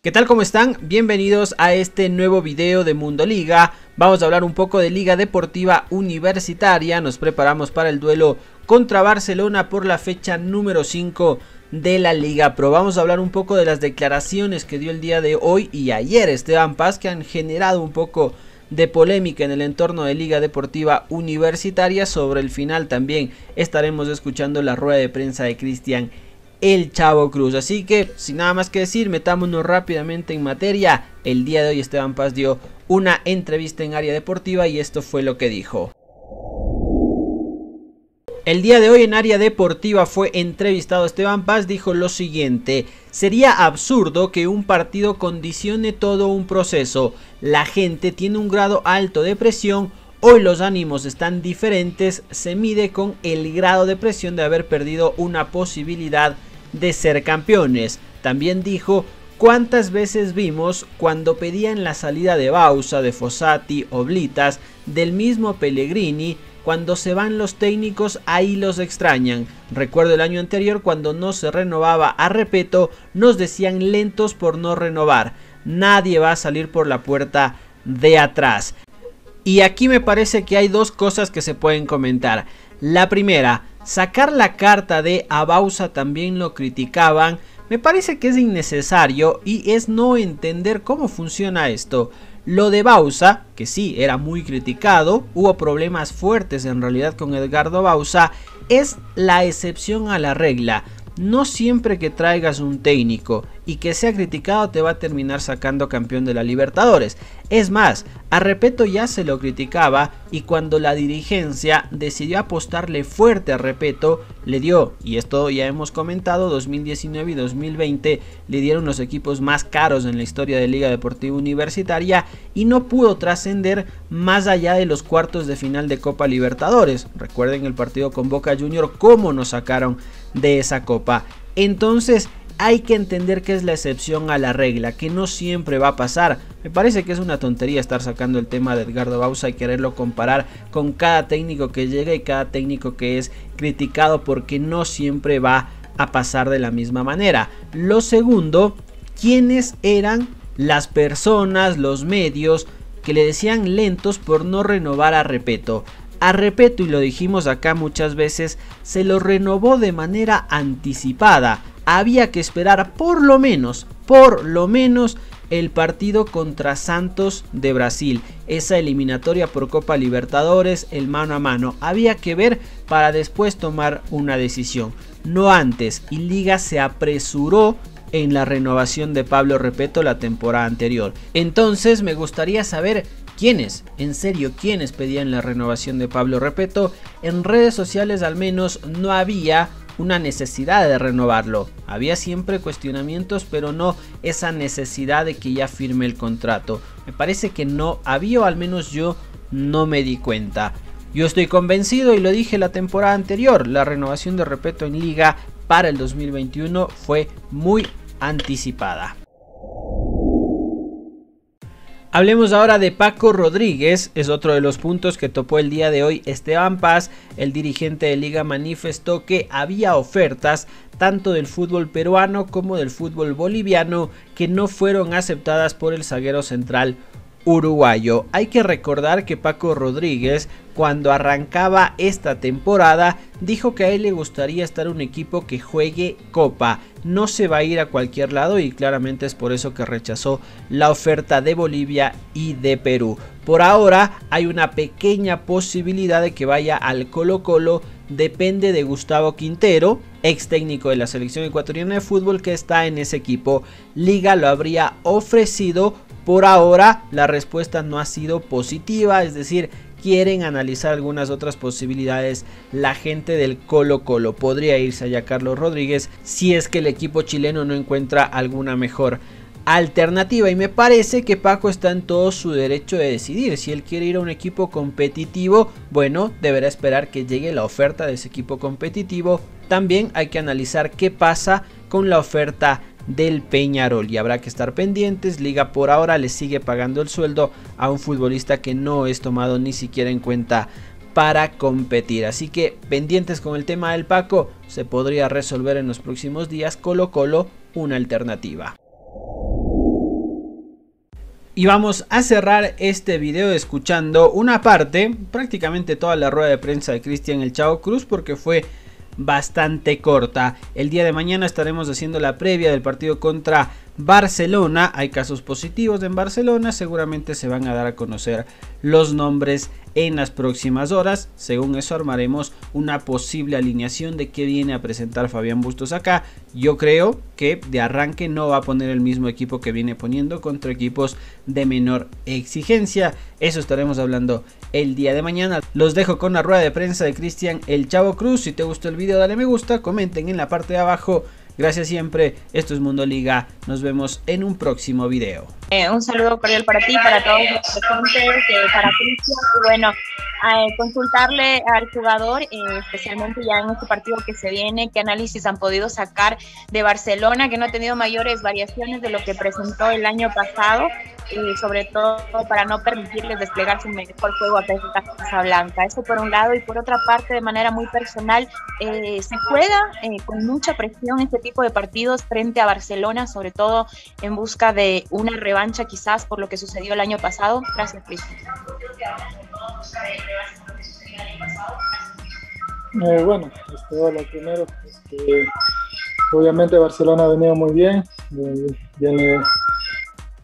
¿Qué tal? ¿Cómo están? Bienvenidos a este nuevo video de Mundo Liga. Vamos a hablar un poco de Liga Deportiva Universitaria. Nos preparamos para el duelo contra Barcelona por la fecha número 5 de la Liga Pro. Vamos a hablar un poco de las declaraciones que dio el día de hoy y ayer Esteban Paz que han generado un poco de polémica en el entorno de Liga Deportiva Universitaria. Sobre el final también estaremos escuchando la rueda de prensa de Cristian el Chavo Cruz. Así que, sin nada más que decir, metámonos rápidamente en materia. El día de hoy Esteban Paz dio una entrevista en área deportiva y esto fue lo que dijo. El día de hoy en área deportiva fue entrevistado Esteban Paz, dijo lo siguiente, sería absurdo que un partido condicione todo un proceso, la gente tiene un grado alto de presión, hoy los ánimos están diferentes, se mide con el grado de presión de haber perdido una posibilidad de ser campeones. También dijo cuántas veces vimos cuando pedían la salida de Bausa, de Fossati, Oblitas, del mismo Pellegrini, cuando se van los técnicos ahí los extrañan. Recuerdo el año anterior cuando no se renovaba a Repeto, nos decían lentos por no renovar. Nadie va a salir por la puerta de atrás. Y aquí me parece que hay dos cosas que se pueden comentar. La primera, sacar la carta de Abausa también lo criticaban. Me parece que es innecesario y es no entender cómo funciona esto. Lo de Bausa, que sí era muy criticado, hubo problemas fuertes en realidad con Edgardo Bausa, es la excepción a la regla. No siempre que traigas un técnico y que sea criticado te va a terminar sacando campeón de la Libertadores. Es más, a Repeto ya se lo criticaba y cuando la dirigencia decidió apostarle fuerte a Repeto, le dio, y esto ya hemos comentado, 2019 y 2020 le dieron los equipos más caros en la historia de Liga Deportiva Universitaria y no pudo trascender más allá de los cuartos de final de Copa Libertadores. Recuerden el partido con Boca Junior, cómo nos sacaron de esa copa. Entonces, hay que entender que es la excepción a la regla, que no siempre va a pasar. Me parece que es una tontería estar sacando el tema de Edgardo Bausa y quererlo comparar con cada técnico que llega y cada técnico que es criticado porque no siempre va a pasar de la misma manera. Lo segundo, ¿quiénes eran las personas, los medios que le decían lentos por no renovar a Repeto? A Repeto, y lo dijimos acá muchas veces, se lo renovó de manera anticipada había que esperar por lo menos, por lo menos el partido contra Santos de Brasil. Esa eliminatoria por Copa Libertadores, el mano a mano. Había que ver para después tomar una decisión. No antes. Y Liga se apresuró en la renovación de Pablo Repeto la temporada anterior. Entonces me gustaría saber quiénes, en serio, quiénes pedían la renovación de Pablo Repeto. En redes sociales al menos no había una necesidad de renovarlo. Había siempre cuestionamientos, pero no esa necesidad de que ya firme el contrato. Me parece que no había, o al menos yo no me di cuenta. Yo estoy convencido y lo dije la temporada anterior, la renovación de Repeto en liga para el 2021 fue muy anticipada. Hablemos ahora de Paco Rodríguez, es otro de los puntos que topó el día de hoy Esteban Paz, el dirigente de liga manifestó que había ofertas tanto del fútbol peruano como del fútbol boliviano que no fueron aceptadas por el zaguero central uruguayo. Hay que recordar que Paco Rodríguez cuando arrancaba esta temporada dijo que a él le gustaría estar un equipo que juegue copa. No se va a ir a cualquier lado y claramente es por eso que rechazó la oferta de Bolivia y de Perú. Por ahora hay una pequeña posibilidad de que vaya al Colo Colo. Depende de Gustavo Quintero, ex técnico de la selección ecuatoriana de fútbol que está en ese equipo. Liga lo habría ofrecido por ahora la respuesta no ha sido positiva, es decir, quieren analizar algunas otras posibilidades. La gente del Colo Colo. Podría irse allá Carlos Rodríguez si es que el equipo chileno no encuentra alguna mejor alternativa. Y me parece que Paco está en todo su derecho de decidir. Si él quiere ir a un equipo competitivo bueno deberá esperar que llegue la oferta de ese equipo competitivo. También hay que analizar qué pasa con la oferta del Peñarol y habrá que estar pendientes. Liga por ahora le sigue pagando el sueldo a un futbolista que no es tomado ni siquiera en cuenta para competir. Así que pendientes con el tema del Paco, se podría resolver en los próximos días Colo Colo una alternativa. Y vamos a cerrar este video escuchando una parte, prácticamente toda la rueda de prensa de Cristian El Chavo Cruz, porque fue bastante corta. El día de mañana estaremos haciendo la previa del partido contra Barcelona. Hay casos positivos en Barcelona. Seguramente se van a dar a conocer los nombres en las próximas horas. Según eso armaremos una posible alineación de qué viene a presentar Fabián Bustos acá. Yo creo que de arranque no va a poner el mismo equipo que viene poniendo contra equipos de menor exigencia. Eso estaremos hablando el día de mañana. Los dejo con la rueda de prensa de Cristian El Chavo Cruz. Si te gustó el video dale me gusta, comenten en la parte de abajo Gracias siempre, esto es Mundo Liga, nos vemos en un próximo video. Eh, un saludo cordial para ti, para todos los presentes, eh, para Cristian, bueno, consultarle al jugador, eh, especialmente ya en este partido que se viene, qué análisis han podido sacar de Barcelona, que no ha tenido mayores variaciones de lo que presentó el año pasado, y sobre todo para no permitirles desplegar su mejor juego a Casa Blanca. Eso por un lado, y por otra parte, de manera muy personal, eh, se juega eh, con mucha presión este tipo de partidos frente a Barcelona, sobre todo en busca de una revancha quizás por lo que sucedió el año pasado. Gracias, Cristian. Eh, bueno, este, hola primero. Este, obviamente Barcelona ha venido muy bien, eh, viene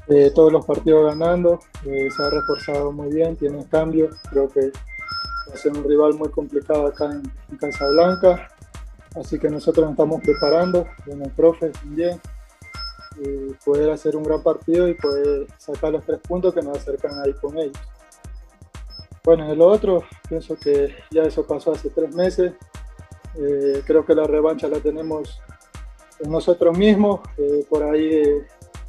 eh, todos los partidos ganando, eh, se ha reforzado muy bien, tiene cambio, creo que va a ser un rival muy complicado acá en, en Casablanca, así que nosotros nos estamos preparando con el profe también, y poder hacer un gran partido y poder sacar los tres puntos que nos acercan ahí con ellos. Bueno, en lo otro, pienso que ya eso pasó hace tres meses. Eh, creo que la revancha la tenemos en nosotros mismos, eh, por ahí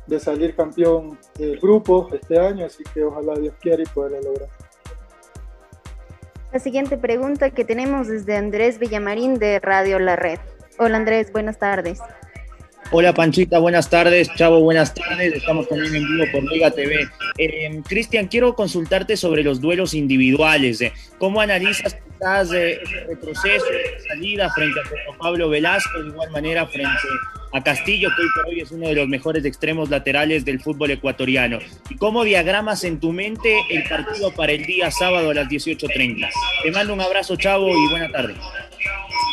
de, salir campeón del grupo este año, así que ojalá Dios quiera y poderlo lograr. La siguiente pregunta que tenemos es de Andrés Villamarín de Radio La Red. Hola Andrés, buenas tardes. Hola Panchita, buenas tardes. Chavo, buenas tardes. Estamos también en vivo por Liga TV. Eh, Cristian, quiero consultarte sobre los duelos individuales. Eh. ¿Cómo analizas quizás eh, retroceso, salida frente a Pablo Velasco, de igual manera frente a Castillo, que hoy por hoy es uno de los mejores extremos laterales del fútbol ecuatoriano? ¿Y cómo diagramas en tu mente el partido para el día sábado a las 18.30? Te mando un abrazo, Chavo, y buena tarde.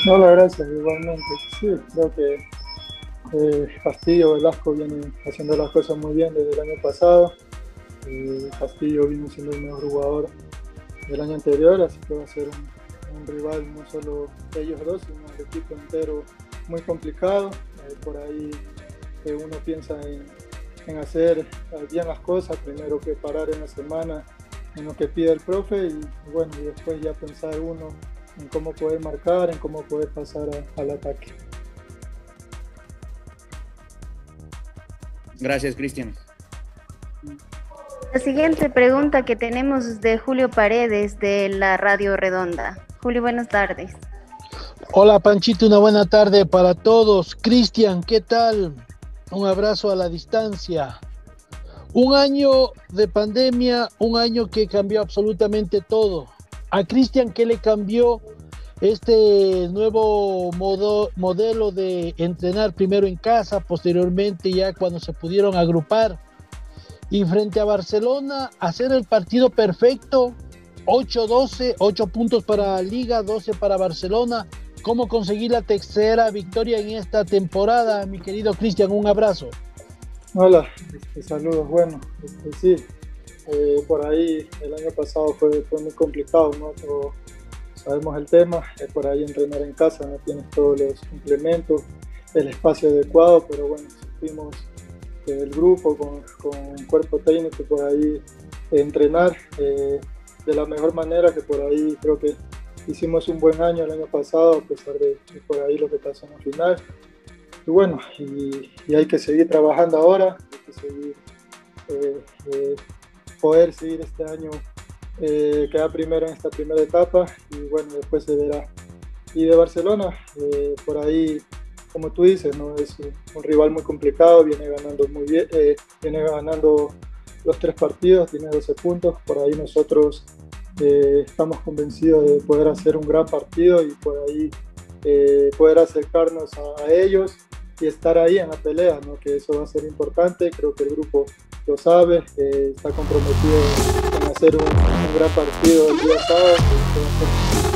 Hola, gracias, igualmente. Sí, creo que eh, Castillo, Velasco viene haciendo las cosas muy bien desde el año pasado. Castillo viene siendo el mejor jugador del año anterior, así que va a ser un, rival no solo ellos dos, sino el equipo entero muy complicado. Eh, por ahí uno piensa en, hacer bien las cosas, primero que parar en la semana en lo que pide el profe y, bueno, y después ya pensar uno en cómo poder marcar, en cómo poder pasar al ataque. Gracias, Cristian. La siguiente pregunta que tenemos es de Julio Paredes de la Radio Redonda. Julio, buenas tardes. Hola Panchito, una buena tarde para todos. Cristian, ¿qué tal? Un abrazo a la distancia. Un año de pandemia, un año que cambió absolutamente todo. A Cristian, ¿qué le cambió este nuevo modo, modelo de entrenar primero en casa, posteriormente ya cuando se pudieron agrupar y frente a Barcelona hacer el partido perfecto, 8-12, 8 puntos para Liga, 12 para Barcelona. ¿Cómo conseguir la tercera victoria en esta temporada, mi querido Cristian? Un abrazo. Hola, este, saludos. Bueno, este, sí, eh, por ahí el año pasado fue, muy complicado, ¿no? sabemos el tema, es por ahí entrenar en casa, no tienes todos los implementos, el espacio adecuado, pero bueno, supimos el grupo con, con cuerpo técnico por ahí entrenar eh, de la mejor manera, que por ahí creo que hicimos un buen año el año pasado, a pesar de, por ahí lo que pasó en el final. Y bueno, y, hay que seguir trabajando ahora, hay que seguir, eh, eh, poder seguir este año eh, queda primero en esta primera etapa y bueno, después se verá. Y de Barcelona, eh, por ahí, como tú dices, ¿no? es un rival muy complicado, viene ganando muy bien, eh, viene ganando los tres partidos, tiene 12 puntos, por ahí nosotros estamos convencidos de poder hacer un gran partido y por ahí poder acercarnos a, ellos y estar ahí en la pelea, ¿no? que eso va a ser importante, creo que el grupo lo sabe, está comprometido en hacer un, gran partido el día sábado.